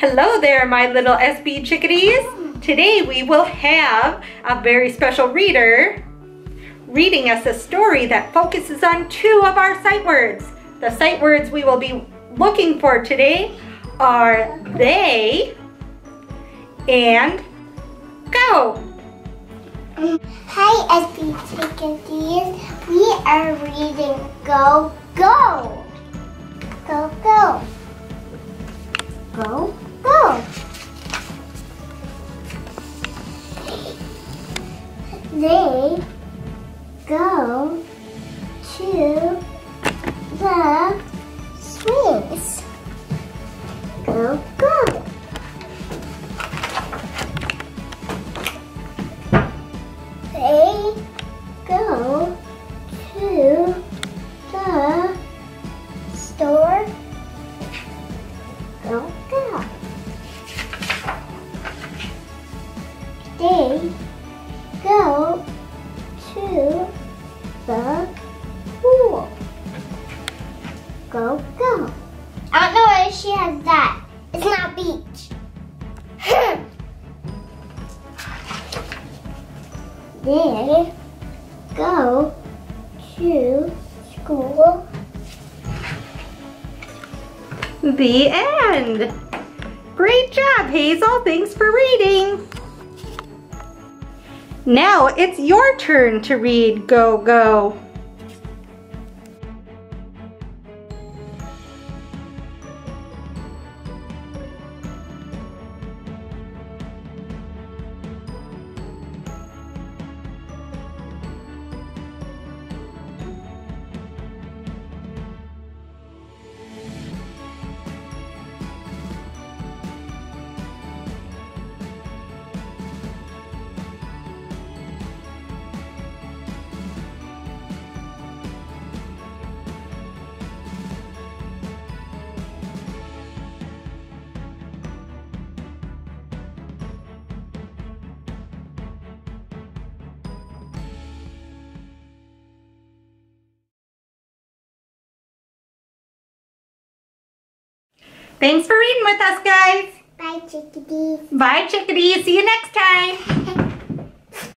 Hello there, my little SB chickadees. Today we will have a very special reader reading us a story that focuses on two of our sight words. The sight words we will be looking for today are they and go. Hi, SB Chickadees. We are reading Go, Go. Go, go. Go, They go to the swings. Go, go. They go to the store. Go, go. They go to the pool. Go, go. I don't know why she has that. It's not beach. they go to school. The end. Great job, Hazel. Thanks for reading. Now it's your turn to read Go Go. Thanks for reading with us, guys. Bye, chickadees. Bye, chickadees. See you next time.